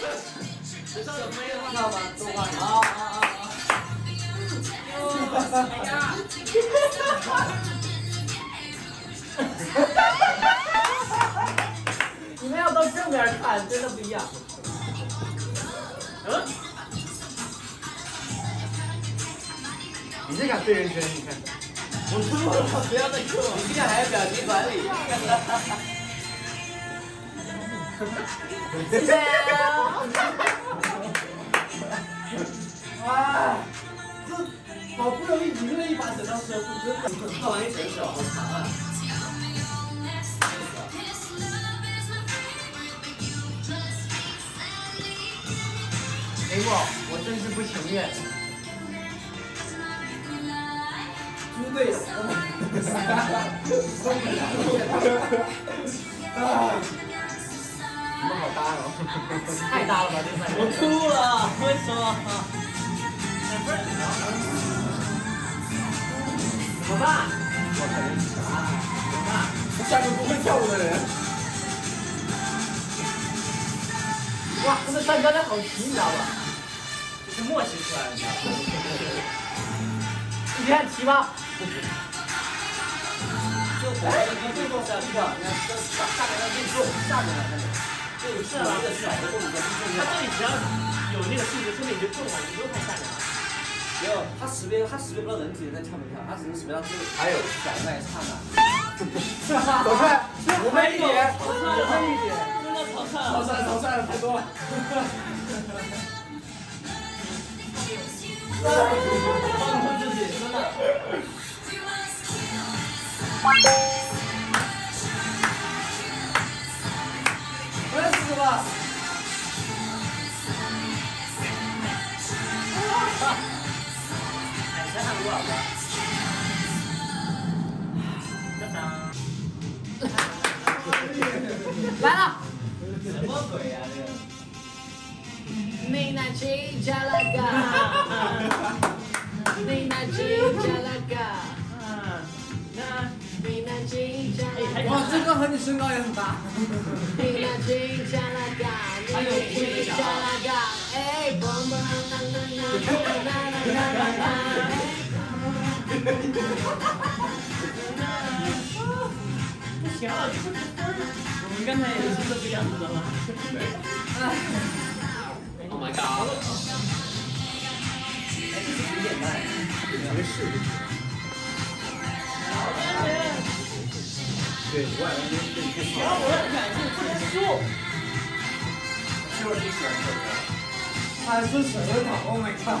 知道吗？动画啊啊啊！哎呀！你们要到正面看，真的不一样。嗯？你这敢对人圈？你看，我输了，不要再 Q 了。你这还要表情管理？谢谢谢谢。啊！这好不容易赢了一把剪刀石头布，真的看完一整首，好长啊！给我，我真是不情愿。猪队友。啊！你们好搭哦！太搭了吧，这三个。我哭了，为什么？怎么办？我肯定是啊，怎么办？我下面不会跳舞的人。哇，他们三哥俩好齐，你知道吧？这是默契出来的，你知道吗？你看齐吗？就我这个动作是要跳，你看这下下面要变重，下面要变重。这个是一个小的动作，是重要他这里只要有那个数值，说明你就中了，你不用太下面了。没有，他识别他识别不到人体在跳没跳，他只能识别到这个还有脚那一刹那。走出来，我们一点，我我们一点。真的超帅超帅，超帅了，太多了。放过自己，真的。来了。什么鬼呀、这个。哇，这个和你身高也很搭。不行了，这我们刚才也是这个样子的吗？Oh my god！哎，这是有点慢。没事。对，我也没对你只要我的感情不能输。就是喜欢这个。他是舌头，Oh my god！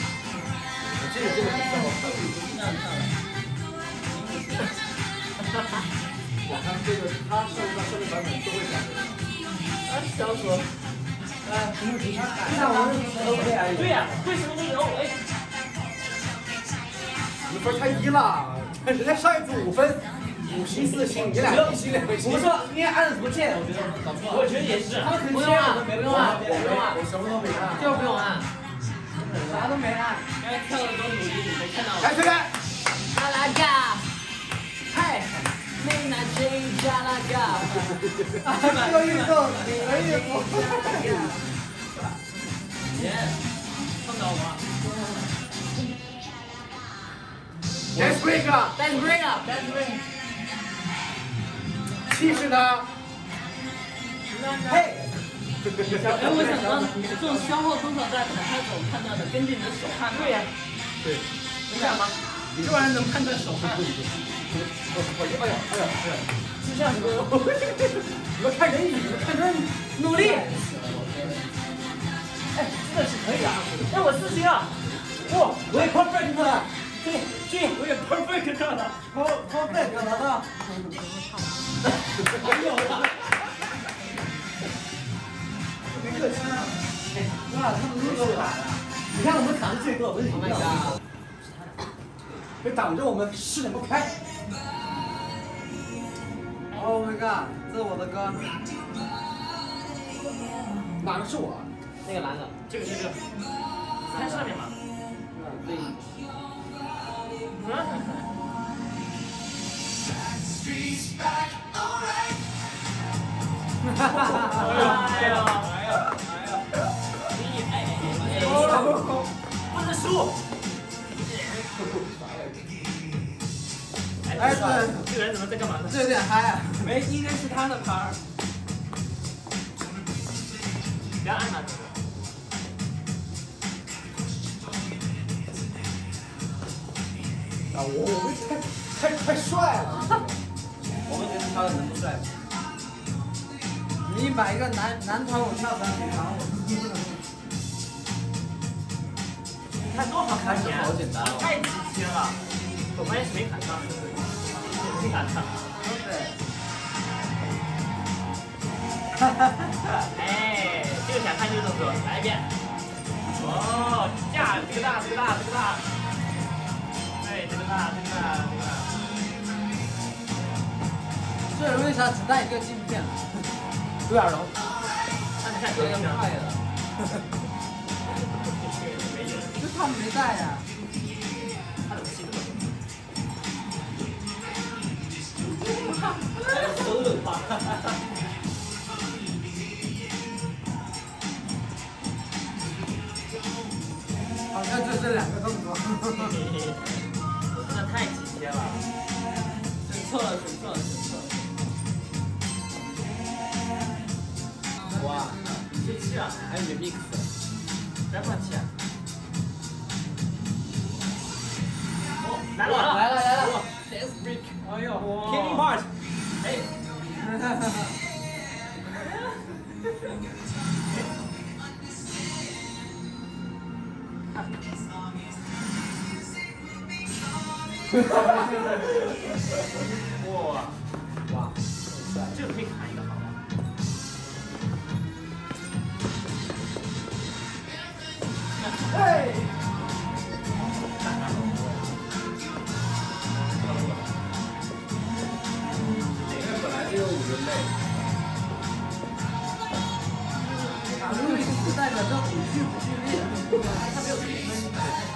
这个这个很像我看我看这个他设计到设备版本都会这样子。啊，小左。哎，屏幕底下改。那我们都可以而已。对呀、为什么都有？哎，你分太低了，人家上一组五分，五星四星，你俩一星两星。我说应该按什么键？我觉得搞错了。我觉得也是。他们可能不用啊，不用啊，不用啊，我什么都没看。就是不用按。啥都没了。该跳的都努力，没看到我。来，谁来？阿拉嘎，嗨。Nina Jane Galaga. Ah, this is a good one. Yeah. Come on, man. Let's break up. Let's break up. Let's break. 气势呢？嘿。哎，我想知道这种消耗多少在反拍手判断的，根据你的手汗。对呀。对。你想吗？你这玩意儿能判断手汗？哎呀哎呀哎呀！是这样子的。你们看人语，你们看人。努力。哎，真的是可以的。哎，我四星啊！哇，我也 perfect 了。对，对，我也 perfect 了。perfect 了呢。被挡着我们施展不开。Oh my god！这是我的歌。哪个是我？那个男的。这个是这个，看上面嘛。对。哈哈哈哈！哎呀哎呀哎呀！厉害！不能输。哎，这这个人怎么在干嘛呢？这有点嗨啊！没，应该是他的牌儿。不要按他这个。啊，我我们太太太帅了。我们觉得他人不帅。你买一个男男团我跳成女团舞。你看多好看呀！好简单哦太直接了。我关键是没砍上，没砍上。对。哎，就想看这个动作，来一遍。哦，架这个大，这个大，这个大。对，这个大，这个大，这个大。这人为啥只带一个镜片？有点柔。那你看这个快了。他没在呀。他怎么吸这么多？还有收润发。好像就这两个动作。真的太直接了。选错了，选错了，选错了。哇，谁气啊？还有 remix。不要放弃啊！来了来了来了！Dance break！哎呦 Kenny Part！哎，哇哇，这个可以砍一个好吗？嘿，啊，路易斯